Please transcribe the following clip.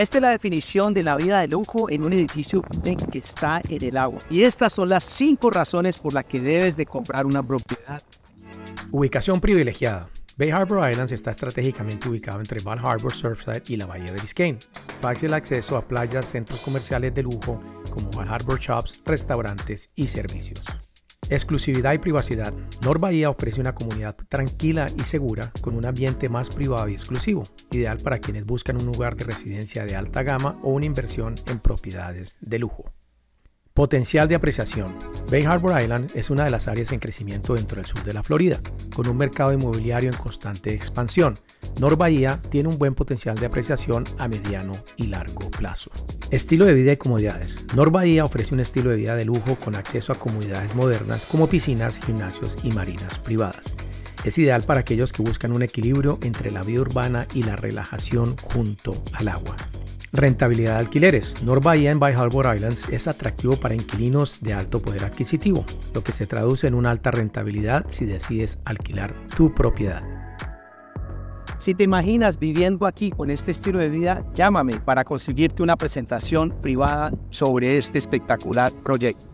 Esta es la definición de la vida de lujo en un edificio que está en el agua. Y estas son las cinco razones por las que debes de comprar una propiedad. Ubicación privilegiada. Bay Harbor Islands está estratégicamente ubicado entre Val Harbor Surfside y la bahía de Biscayne. Fácil acceso a playas, centros comerciales de lujo como Val Harbor Shops, restaurantes y servicios. Exclusividad y privacidad. Nor Bahía ofrece una comunidad tranquila y segura con un ambiente más privado y exclusivo, ideal para quienes buscan un lugar de residencia de alta gama o una inversión en propiedades de lujo. Potencial de apreciación. Bay Harbor Island es una de las áreas en crecimiento dentro del sur de la Florida, con un mercado inmobiliario en constante expansión. Nor Bahía tiene un buen potencial de apreciación a mediano y largo plazo. Estilo de vida y comodidades. Nor Bahía ofrece un estilo de vida de lujo con acceso a comodidades modernas como piscinas, gimnasios y marinas privadas. Es ideal para aquellos que buscan un equilibrio entre la vida urbana y la relajación junto al agua. Rentabilidad de alquileres. Nor Bahía en Bay Harbor Islands es atractivo para inquilinos de alto poder adquisitivo, lo que se traduce en una alta rentabilidad si decides alquilar tu propiedad. Si te imaginas viviendo aquí con este estilo de vida, llámame para conseguirte una presentación privada sobre este espectacular proyecto.